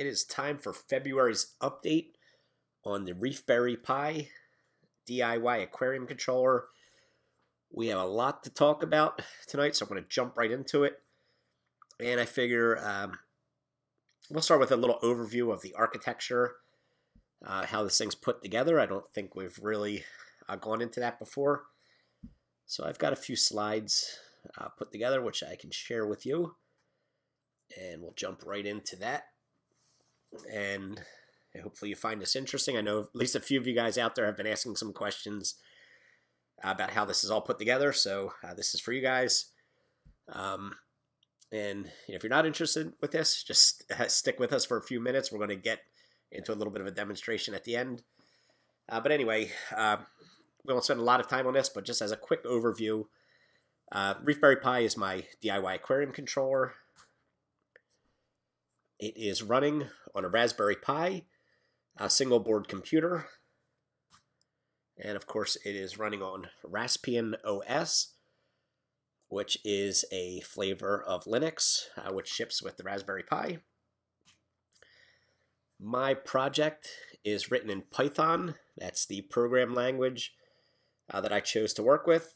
it is time for February's update on the Reefberry Pi DIY aquarium controller. We have a lot to talk about tonight, so I'm going to jump right into it. And I figure um, we'll start with a little overview of the architecture, uh, how this thing's put together. I don't think we've really uh, gone into that before. So I've got a few slides uh, put together, which I can share with you. And we'll jump right into that. And hopefully you find this interesting. I know at least a few of you guys out there have been asking some questions about how this is all put together. So uh, this is for you guys. Um, and you know, if you're not interested with this, just stick with us for a few minutes. We're going to get into a little bit of a demonstration at the end. Uh, but anyway, uh, we won't spend a lot of time on this, but just as a quick overview, uh, Reefberry Pi is my DIY aquarium controller. It is running on a Raspberry Pi, a single board computer, and of course it is running on Raspbian OS, which is a flavor of Linux, uh, which ships with the Raspberry Pi. My project is written in Python. That's the program language uh, that I chose to work with.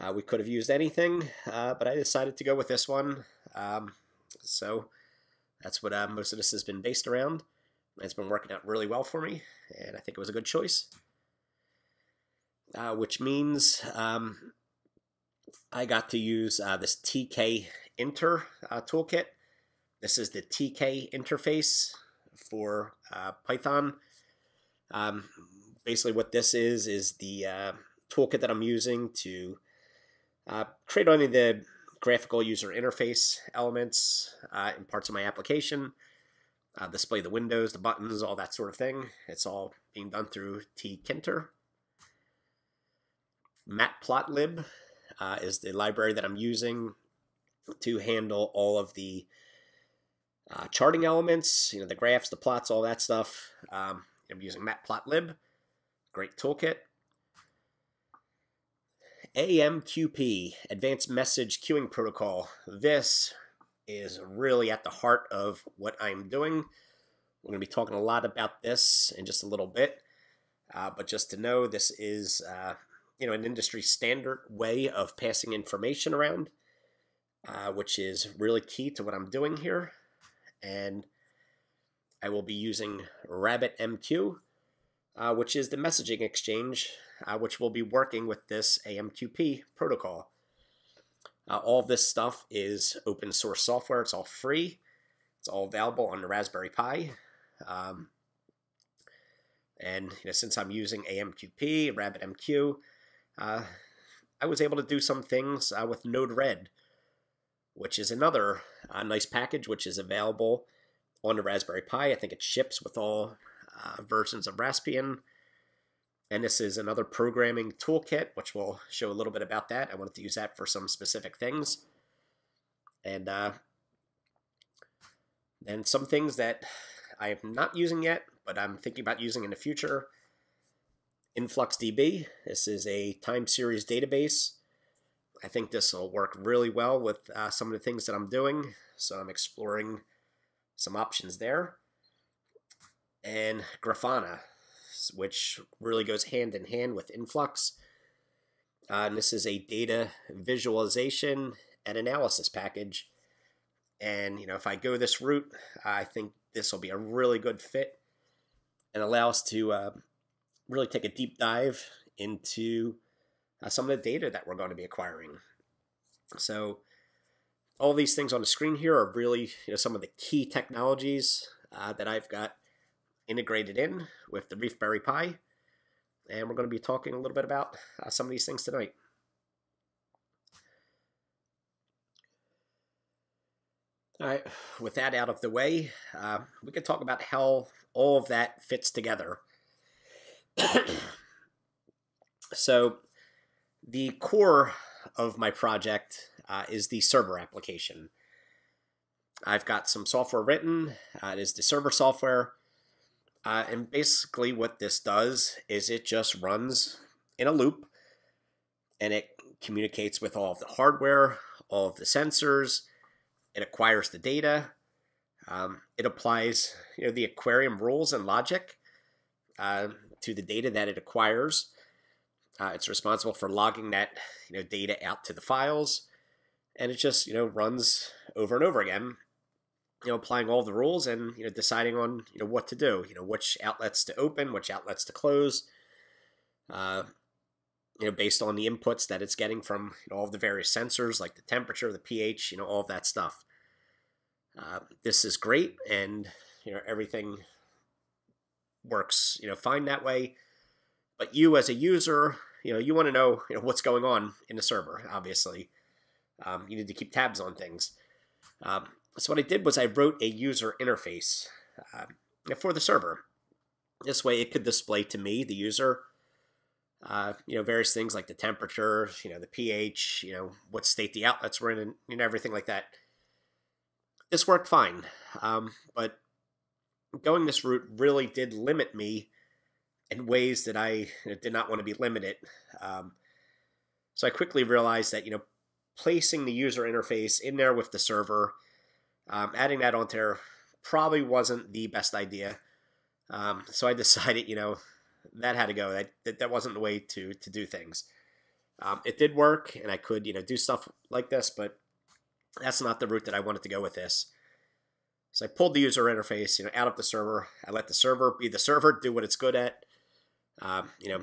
Uh, we could have used anything, uh, but I decided to go with this one. Um, so that's what uh, most of this has been based around. It's been working out really well for me, and I think it was a good choice. Uh, which means um, I got to use uh, this TK Inter toolkit. This is the TK interface for Python. Um, basically what this is is the uh, toolkit that I'm using to uh, create only the graphical user interface elements uh, in parts of my application, uh, display the windows, the buttons, all that sort of thing. It's all being done through tkinter. Matplotlib uh, is the library that I'm using to handle all of the uh, charting elements, you know, the graphs, the plots, all that stuff. Um, I'm using Matplotlib. Great toolkit. AMQP, Advanced Message Queuing Protocol. This is really at the heart of what I'm doing. We're going to be talking a lot about this in just a little bit. Uh, but just to know, this is uh, you know an industry standard way of passing information around, uh, which is really key to what I'm doing here. And I will be using RabbitMQ uh, which is the messaging exchange, uh, which will be working with this AMQP protocol. Uh, all of this stuff is open source software. It's all free. It's all available on the Raspberry Pi. Um, and you know, since I'm using AMQP, RabbitMQ, uh, I was able to do some things uh, with Node-RED, which is another uh, nice package which is available on the Raspberry Pi. I think it ships with all uh, versions of Raspbian. And this is another programming toolkit, which we'll show a little bit about that. I wanted to use that for some specific things. And uh, then some things that I am not using yet, but I'm thinking about using in the future. InfluxDB. This is a time series database. I think this will work really well with uh, some of the things that I'm doing. So I'm exploring some options there and Grafana, which really goes hand in hand with Influx. Uh, and this is a data visualization and analysis package. And, you know, if I go this route, I think this will be a really good fit and allow us to uh, really take a deep dive into uh, some of the data that we're going to be acquiring. So, all these things on the screen here are really you know, some of the key technologies uh, that I've got integrated in with the Reefberry Pi. And we're going to be talking a little bit about uh, some of these things tonight. All right, with that out of the way, uh, we can talk about how all of that fits together. so, the core of my project uh, is the server application. I've got some software written. Uh, it is the server software. Uh, and basically, what this does is it just runs in a loop and it communicates with all of the hardware, all of the sensors. It acquires the data. Um, it applies you know the aquarium rules and logic uh, to the data that it acquires. Uh, it's responsible for logging that you know data out to the files, and it just you know runs over and over again. You know, applying all the rules and you know deciding on you know what to do. You know, which outlets to open, which outlets to close. Uh, you know, based on the inputs that it's getting from you know, all the various sensors, like the temperature, the pH, you know, all of that stuff. Uh, this is great, and you know everything works you know fine that way. But you as a user, you know, you want to know you know what's going on in the server. Obviously, um, you need to keep tabs on things. Um, so what I did was I wrote a user interface uh, for the server. This way, it could display to me, the user, uh, you know, various things like the temperature, you know, the pH, you know, what state the outlets were in, and you know, everything like that this worked fine. Um, but going this route really did limit me in ways that I did not want to be limited. Um, so I quickly realized that, you know, placing the user interface in there with the server, um, adding that on there probably wasn't the best idea. Um, so I decided, you know, that had to go. That, that, that wasn't the way to, to do things. Um, it did work and I could, you know, do stuff like this, but that's not the route that I wanted to go with this. So I pulled the user interface, you know, out of the server. I let the server be the server, do what it's good at. Uh, you know,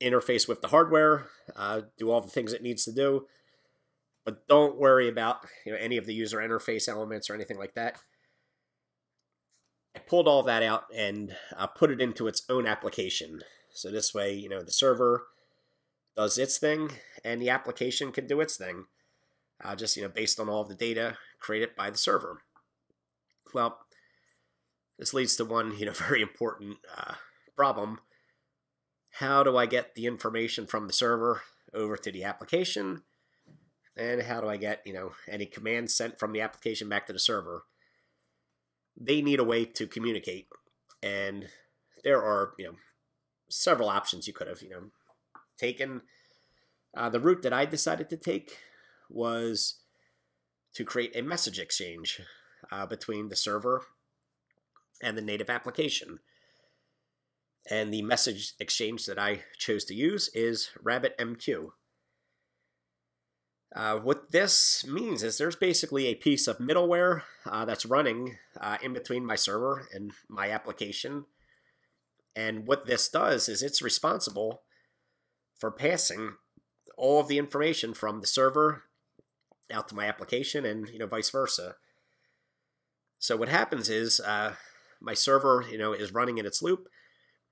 interface with the hardware, uh, do all the things it needs to do. But don't worry about you know any of the user interface elements or anything like that. I pulled all that out and uh, put it into its own application. So this way, you know, the server does its thing and the application can do its thing uh, just you know based on all of the data created by the server. Well, this leads to one you know very important uh, problem. How do I get the information from the server over to the application? And how do I get you know any commands sent from the application back to the server? They need a way to communicate, and there are you know several options you could have you know taken. Uh, the route that I decided to take was to create a message exchange uh, between the server and the native application. And the message exchange that I chose to use is RabbitMQ. Uh, what this means is there's basically a piece of middleware uh, that's running uh, in between my server and my application. And what this does is it's responsible for passing all of the information from the server out to my application and you know vice versa. So what happens is uh, my server you know is running in its loop,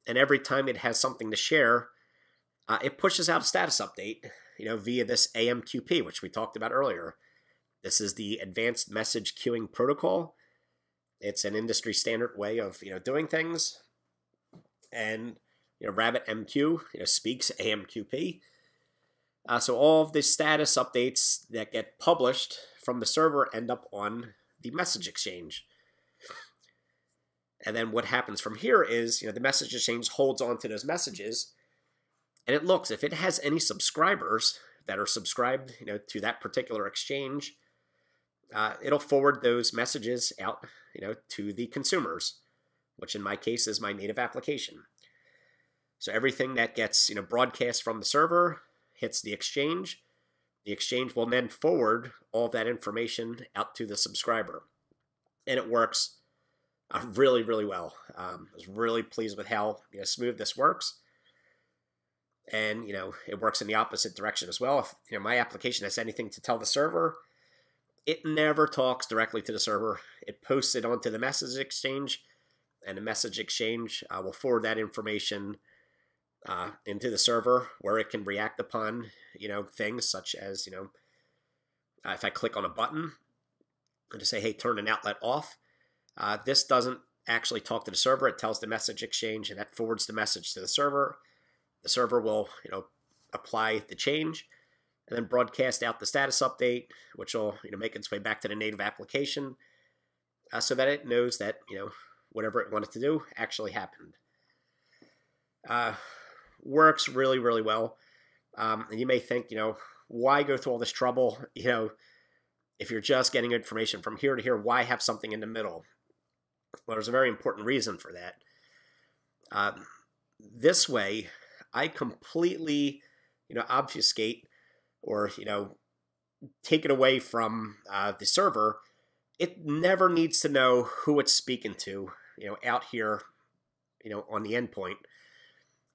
and every time it has something to share, uh, it pushes out a status update you know via this AMQP which we talked about earlier. This is the Advanced Message Queuing Protocol. It's an industry standard way of you know doing things, and you know RabbitMQ you know speaks AMQP. Uh, so all of the status updates that get published from the server end up on the message exchange. And then what happens from here is, you know, the message exchange holds on to those messages and it looks if it has any subscribers that are subscribed, you know, to that particular exchange, uh, it'll forward those messages out, you know, to the consumers, which in my case is my native application. So everything that gets, you know, broadcast from the server hits the exchange. The exchange will then forward all that information out to the subscriber. And it works uh, really, really well. Um, I was really pleased with how you know, smooth this works. And, you know, it works in the opposite direction as well. If, you know, my application has anything to tell the server, it never talks directly to the server. It posts it onto the message exchange, and the message exchange uh, will forward that information uh, into the server where it can react upon you know things such as you know uh, if I click on a button and to say hey turn an outlet off uh, this doesn't actually talk to the server it tells the message exchange and that forwards the message to the server the server will you know apply the change and then broadcast out the status update which will you know make its way back to the native application uh, so that it knows that you know whatever it wanted to do actually happened uh, works really, really well. Um, and you may think, you know, why go through all this trouble? You know, if you're just getting information from here to here, why have something in the middle? Well, there's a very important reason for that. Um, this way, I completely, you know, obfuscate or you know, take it away from uh, the server. It never needs to know who it's speaking to, you know, out here, you know, on the endpoint.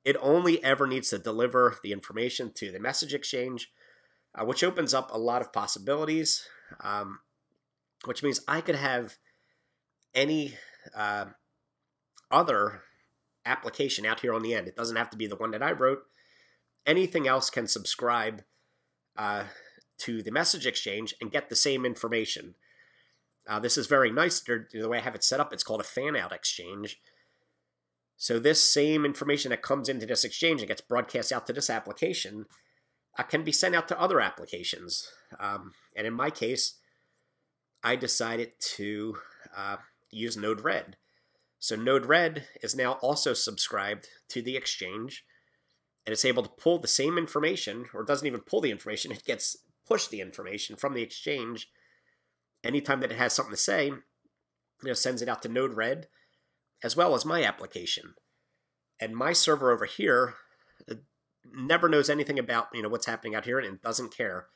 It only ever needs to deliver the information to the message exchange, uh, which opens up a lot of possibilities. Um, which means I could have any uh, other application out here on the end. It doesn't have to be the one that I wrote. Anything else can subscribe uh, to the message exchange and get the same information. Uh, this is very nice. The way I have it set up, it's called a fan out exchange. So this same information that comes into this exchange and gets broadcast out to this application uh, can be sent out to other applications. Um, and in my case, I decided to uh, use Node-RED. So Node-RED is now also subscribed to the exchange, and it's able to pull the same information, or doesn't even pull the information, it gets pushed the information from the exchange anytime that it has something to say, you know, sends it out to Node-RED, as well as my application. And my server over here uh, never knows anything about, you know, what's happening out here and doesn't care.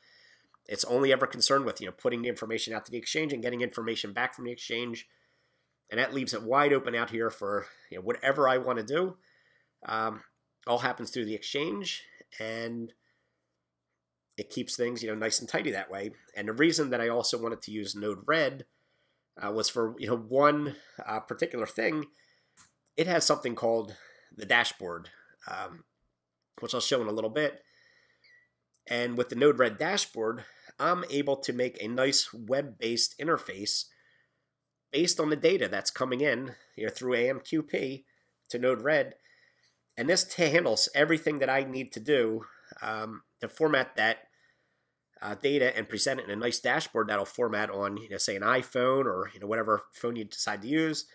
It's only ever concerned with, you know, putting the information out to the exchange and getting information back from the exchange and that leaves it wide open out here for you know, whatever I want to do. Um, all happens through the exchange, and it keeps things you know nice and tidy that way. And the reason that I also wanted to use Node-RED uh, was for you know one uh, particular thing. It has something called the dashboard, um, which I'll show in a little bit. And with the Node-RED dashboard, I'm able to make a nice web-based interface based on the data that's coming in know, through AMQP to Node-RED. And this handles everything that I need to do um, to format that uh, data and present it in a nice dashboard that'll format on, you know, say an iPhone or you know whatever phone you decide to use,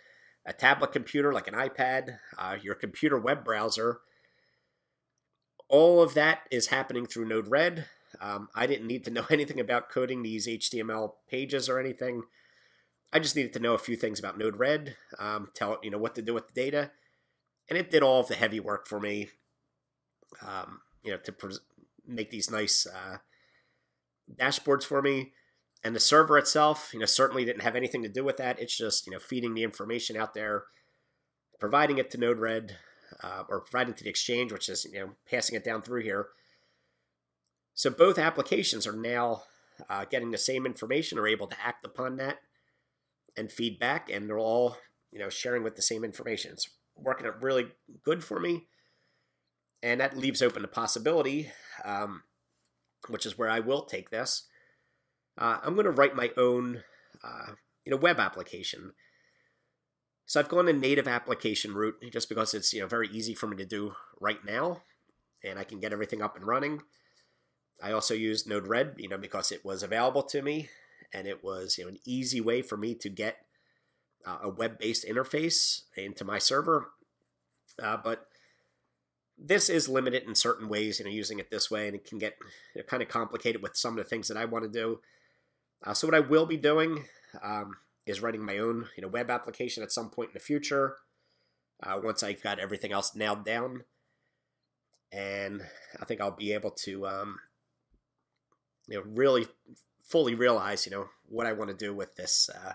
a tablet computer like an iPad, uh, your computer web browser. All of that is happening through Node-RED. Um, I didn't need to know anything about coding these HTML pages or anything. I just needed to know a few things about Node-RED, um, tell it you know what to do with the data, and it did all of the heavy work for me. Um, you know to make these nice uh, dashboards for me, and the server itself, you know, certainly didn't have anything to do with that. It's just you know feeding the information out there, providing it to Node-RED, uh, or providing to the exchange, which is you know passing it down through here. So both applications are now uh, getting the same information, are able to act upon that and feedback, and they're all you know sharing with the same information. It's working out really good for me, and that leaves open the possibility, um, which is where I will take this. Uh, I'm going to write my own uh, you know web application. So I've gone the native application route just because it's you know very easy for me to do right now, and I can get everything up and running. I also used Node-RED, you know, because it was available to me and it was you know an easy way for me to get uh, a web-based interface into my server. Uh, but this is limited in certain ways, you know, using it this way, and it can get you know, kind of complicated with some of the things that I want to do. Uh, so what I will be doing um, is writing my own, you know, web application at some point in the future. Uh, once I've got everything else nailed down, and I think I'll be able to, um, you know, really fully realize, you know, what I want to do with this uh,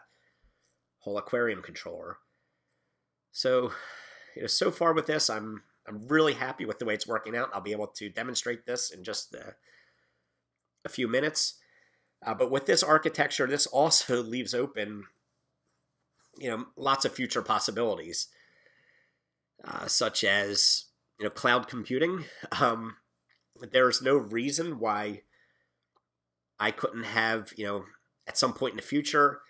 whole aquarium controller. So, you know, so far with this, I'm I'm really happy with the way it's working out. I'll be able to demonstrate this in just uh, a few minutes. Uh, but with this architecture, this also leaves open, you know, lots of future possibilities, uh, such as you know cloud computing. Um, there's no reason why I couldn't have, you know, at some point in the future,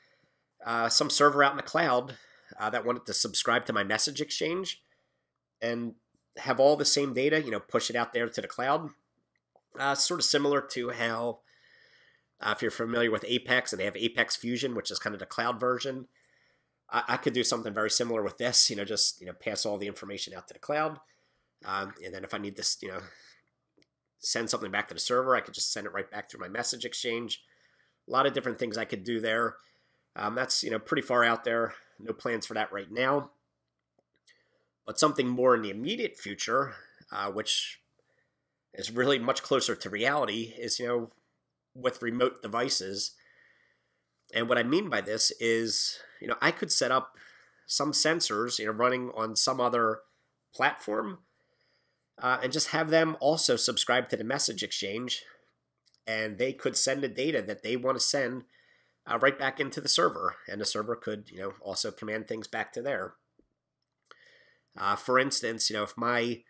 uh, some server out in the cloud uh, that wanted to subscribe to my message exchange and have all the same data, you know, push it out there to the cloud. Uh, sort of similar to how, uh, if you're familiar with Apex and they have Apex Fusion, which is kind of the cloud version, I, I could do something very similar with this. You know, just you know, pass all the information out to the cloud, um, and then if I need this, you know, send something back to the server, I could just send it right back through my message exchange. A lot of different things I could do there. Um, that's you know pretty far out there. No plans for that right now. But something more in the immediate future, uh, which is really much closer to reality, is you know with remote devices. And what I mean by this is, you know, I could set up some sensors, you know, running on some other platform, uh, and just have them also subscribe to the message exchange, and they could send the data that they want to send uh, right back into the server, and the server could, you know, also command things back to there. Uh, for instance, you know, if my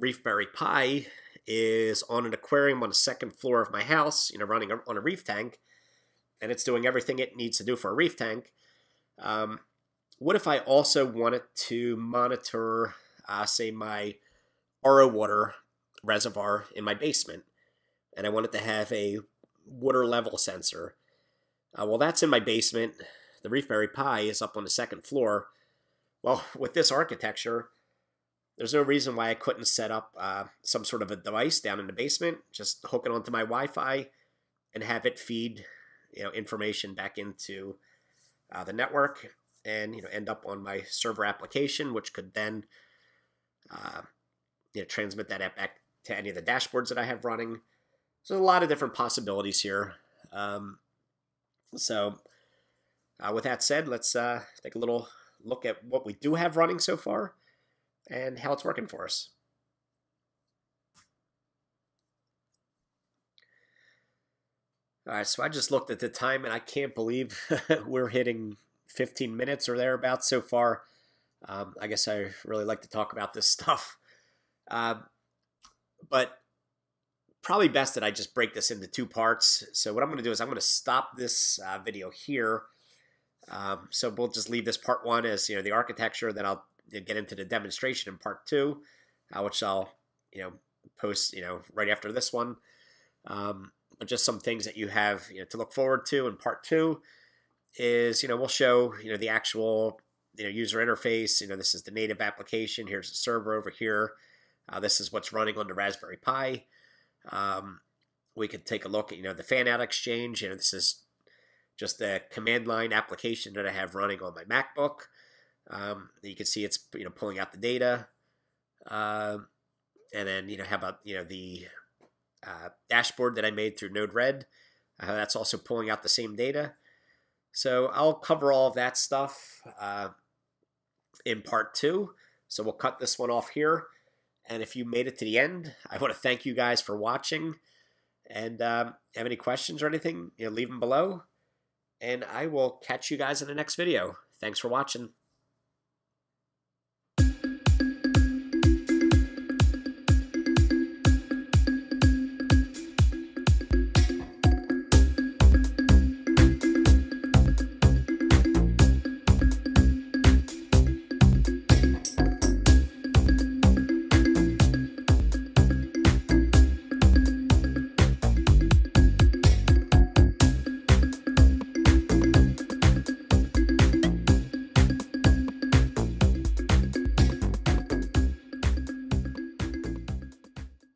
Reefberry Pi is on an aquarium on the second floor of my house, you know, running on a reef tank, and it's doing everything it needs to do for a reef tank. Um, what if I also wanted to monitor, uh, say, my RO water reservoir in my basement, and I wanted to have a water level sensor? Uh, well, that's in my basement. The Reefberry Pi is up on the second floor. Well, with this architecture, there's no reason why I couldn't set up uh, some sort of a device down in the basement, just hook it onto my Wi-Fi, and have it feed you know information back into uh, the network, and you know end up on my server application, which could then uh, you know transmit that back to any of the dashboards that I have running. So a lot of different possibilities here. Um, so uh, with that said, let's uh, take a little look at what we do have running so far and how it's working for us. All right, so I just looked at the time and I can't believe we're hitting 15 minutes or thereabouts so far. Um, I guess I really like to talk about this stuff. Uh, but probably best that I just break this into two parts. So what I'm going to do is I'm going to stop this uh, video here. Um, so we'll just leave this part one as you know the architecture. Then I'll get into the demonstration in part two, uh, which I'll you know post you know right after this one. Um, but just some things that you have you know to look forward to in part two is you know we'll show you know the actual you know user interface. You know this is the native application. Here's the server over here. Uh, this is what's running on the Raspberry Pi. Um, we could take a look at you know the fan out exchange. You know this is just the command line application that I have running on my MacBook. Um, you can see it's you know pulling out the data, uh, and then you know how about you know the uh, dashboard that I made through Node-RED. Uh, that's also pulling out the same data. So I'll cover all of that stuff uh, in part two. So we'll cut this one off here. And if you made it to the end, I want to thank you guys for watching. And um, have any questions or anything, you know, leave them below. And I will catch you guys in the next video. Thanks for watching.